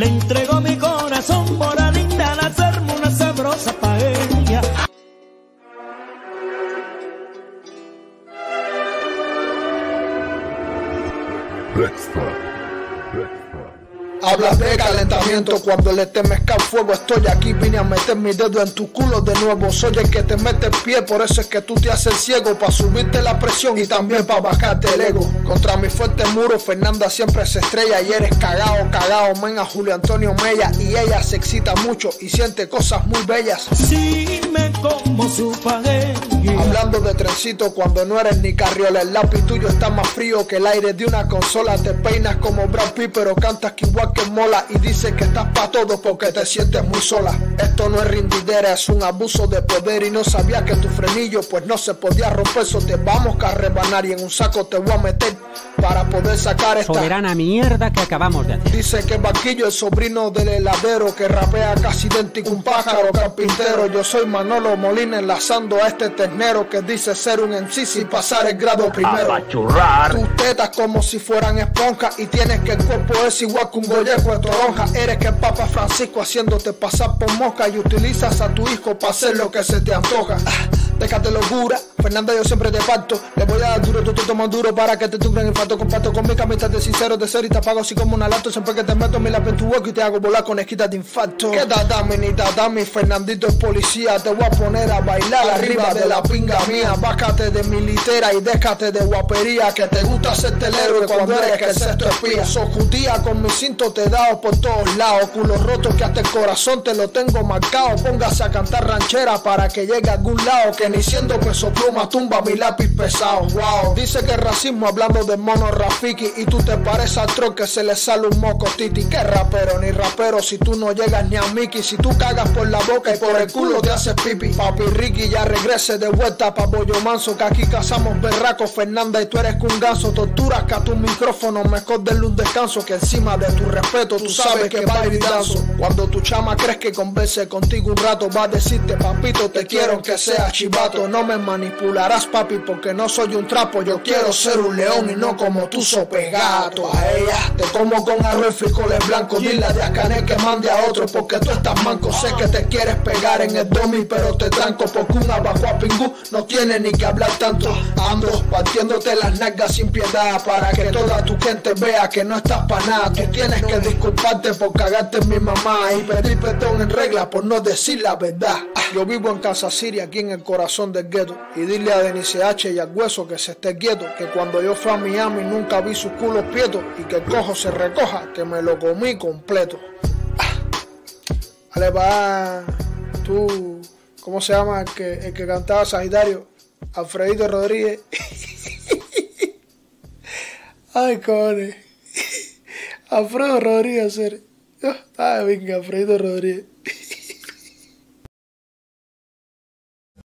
Le entrego mi corazón por linda a hacerme una sabrosa paella. Hablas de calentamiento cuando le temes al fuego. Estoy aquí, vine a meter mi dedo en tu culo de nuevo. Soy el que te mete el pie, por eso es que tú te haces ciego. Para subirte la presión y también para bajarte el ego. Contra mi fuerte muro, Fernanda siempre se estrella. Y eres cagao, cagao, men a Julio Antonio Mella. Y ella se excita mucho y siente cosas muy bellas. Si me como su paella. Hablando de trencito cuando no eres ni carriola, el lápiz tuyo está más frío que el aire de una consola. Te peinas como Brad Pitt, pero cantas que igual que mola y dices que estás pa' todo porque te sientes muy sola. Esto no es rindidera, es un abuso de poder y no sabía que tu frenillo pues no se podía romper. Eso te vamos a rebanar y en un saco te voy a meter para poder sacar esta. Soberana mierda que acabamos de hacer. Dice que Vaquillo es sobrino del heladero que rapea casi idéntico un pájaro carpintero. Yo soy Manolo Molina enlazando a este que dice ser un MC sin pasar el grado primero. Tus tetas como si fueran esponjas y tienes que el cuerpo es igual que un gollejo de toronja. Eres que el Papa Francisco haciéndote pasar por mosca y utilizas a tu hijo para hacer lo que se te antoja. Ah, Déjate locura, Fernanda yo siempre te parto Le voy a dar duro, tú te tomas duro para que te tumbren infarto Comparto con mi camisa de sincero, de ser y te apago así como una lato Siempre que te meto mi lápiz en tu boca y te hago volar con esquitas de infarto. ¿Qué da, mi da, mi Fernandito es policía Te voy a poner a bailar arriba de la pinga mía. Bájate de mi litera y déjate de guapería Que te gusta hacerte el héroe cuando eres que el sexto espía. Sos judía con mi cinto te he dado por todos lados. Culo roto que hasta el corazón te lo tengo marcado. Póngase a cantar ranchera para que llegue a algún lado Que ni siendo peso pluma tumba mi lápiz pesado. Wow, dice que racismo hablando de mono Rafiki y tú te pareces al tro que se le sale un moco titi. Que rapero ni rapero si tú no llegas ni a Mickey. Si tú cagas por la boca y por el culo te haces pipi. Papi Ricky ya regrese de vuelta pa' Bollo Manso que aquí cazamos berraco Fernanda y tú eres un ganso. Torturas que a tu micrófono mejor denle un descanso que encima de tu respeto tú sabes que va y danzo. Cuando tu chama crees que converse contigo un rato va a decirte papito te quiero que sea chivato no me manipularás, papi, porque no soy un trapo. Yo quiero ser un león y no como tú sopegato. A ella te como con arroz y frijoles blancos. Dile de Acané que mande a otro porque tú estás manco. Sé que te quieres pegar en el domi, pero te tranco porque un a pingú no tiene ni que hablar tanto. Ando partiéndote las nalgas sin piedad para que toda tu gente vea que no estás para nada. Tú tienes que disculparte por cagarte en mi mamá y pedir perdón en regla por no decir la verdad. Yo vivo en Casa Siria, aquí en el corazón del gueto. Y dile a Denise H y al hueso que se esté quieto. Que cuando yo fui a Miami nunca vi sus culos pietos. Y que el cojo se recoja, que me lo comí completo. Ah. Vale, va. Tú. ¿Cómo se llama el que, el que cantaba Sagitario? Alfredito Rodríguez. Ay, cojones. Alfredo Rodríguez, Ay, venga, Alfredito Rodríguez.